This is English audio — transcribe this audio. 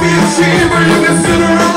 be a chamber, you can sit around.